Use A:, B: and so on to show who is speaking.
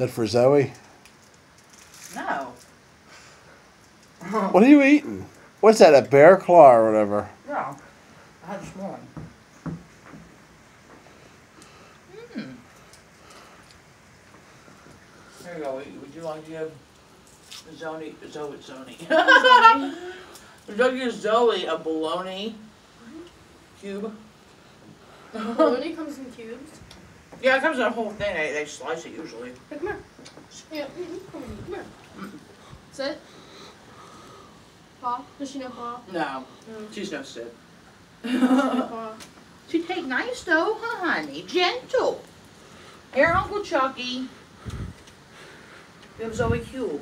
A: that for Zoey?
B: No.
A: What are you eating? What's that? A bear claw or whatever?
B: Yeah. I had this morning. Mm. There you go. Would you like to give Zoey, Zoey, Zoey, Would you like to give Zoey a bologna cube?
C: Bologna comes in cubes.
B: Yeah, it comes in a whole thing. They, they slice it usually.
C: Hey, come here. Yeah, mm, come here. Come here. Sit. Paw. Does she know paw?
B: No,
C: Mm.
B: she's no Sid.
C: She know?
B: She take nice though, huh, honey? Gentle. Here, Uncle Chucky. Give Zoey cube.